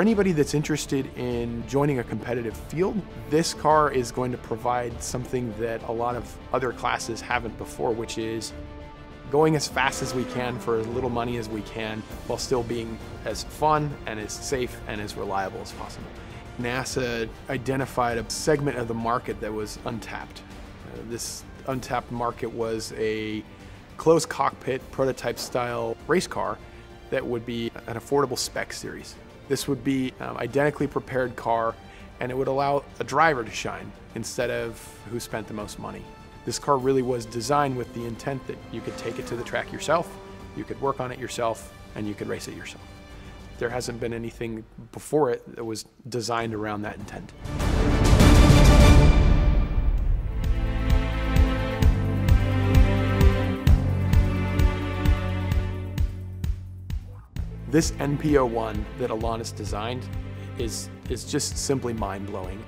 For anybody that's interested in joining a competitive field, this car is going to provide something that a lot of other classes haven't before, which is going as fast as we can for as little money as we can while still being as fun and as safe and as reliable as possible. NASA identified a segment of the market that was untapped. Uh, this untapped market was a closed cockpit prototype style race car that would be an affordable spec series. This would be um, identically prepared car and it would allow a driver to shine instead of who spent the most money. This car really was designed with the intent that you could take it to the track yourself, you could work on it yourself, and you could race it yourself. There hasn't been anything before it that was designed around that intent. This NP01 that Elan's designed is, is just simply mind-blowing.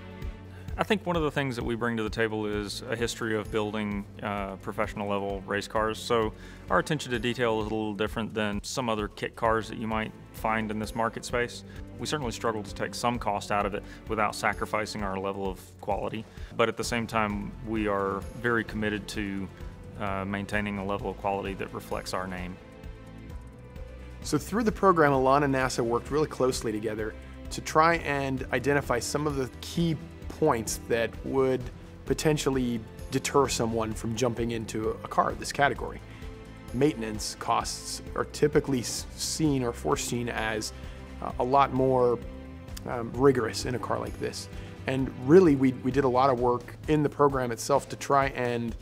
I think one of the things that we bring to the table is a history of building uh, professional level race cars. So our attention to detail is a little different than some other kit cars that you might find in this market space. We certainly struggle to take some cost out of it without sacrificing our level of quality. But at the same time, we are very committed to uh, maintaining a level of quality that reflects our name. So through the program, Elan and NASA worked really closely together to try and identify some of the key points that would potentially deter someone from jumping into a car of this category. Maintenance costs are typically seen or foreseen as uh, a lot more um, rigorous in a car like this. And really, we, we did a lot of work in the program itself to try and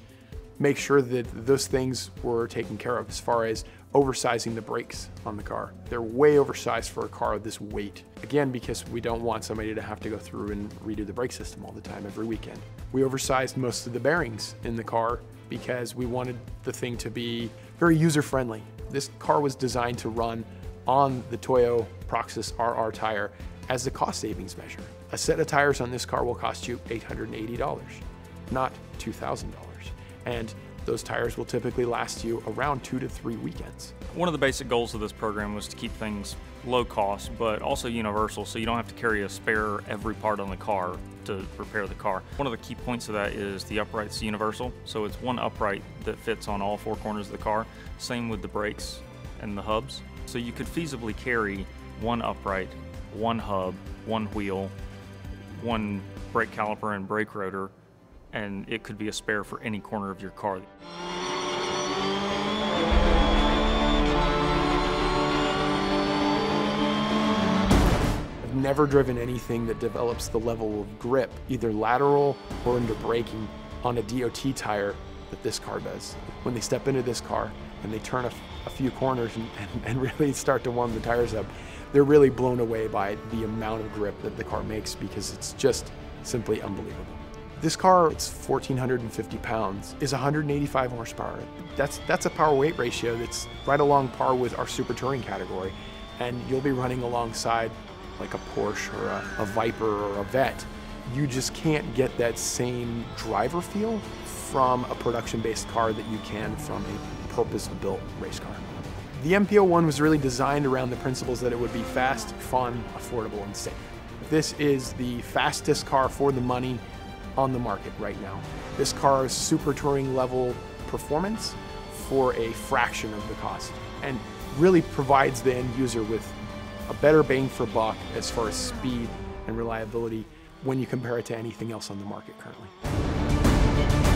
make sure that those things were taken care of as far as oversizing the brakes on the car. They're way oversized for a car of this weight. Again, because we don't want somebody to have to go through and redo the brake system all the time every weekend. We oversized most of the bearings in the car because we wanted the thing to be very user-friendly. This car was designed to run on the Toyo Proxes RR tire as a cost savings measure. A set of tires on this car will cost you $880, not $2,000. And those tires will typically last you around two to three weekends. One of the basic goals of this program was to keep things low cost, but also universal, so you don't have to carry a spare every part on the car to repair the car. One of the key points of that is the upright's universal, so it's one upright that fits on all four corners of the car. Same with the brakes and the hubs. So you could feasibly carry one upright, one hub, one wheel, one brake caliper and brake rotor and it could be a spare for any corner of your car. I've never driven anything that develops the level of grip, either lateral or into braking, on a DOT tire that this car does. When they step into this car and they turn a, a few corners and, and, and really start to warm the tires up, they're really blown away by the amount of grip that the car makes because it's just simply unbelievable. This car, it's 1,450 pounds, is 185 horsepower. That's, that's a power weight ratio that's right along par with our super touring category. And you'll be running alongside like a Porsche or a, a Viper or a Vette. You just can't get that same driver feel from a production-based car that you can from a purpose-built race car. The NP01 was really designed around the principles that it would be fast, fun, affordable, and safe. This is the fastest car for the money on the market right now. This car is super touring level performance for a fraction of the cost and really provides the end user with a better bang for buck as far as speed and reliability when you compare it to anything else on the market currently.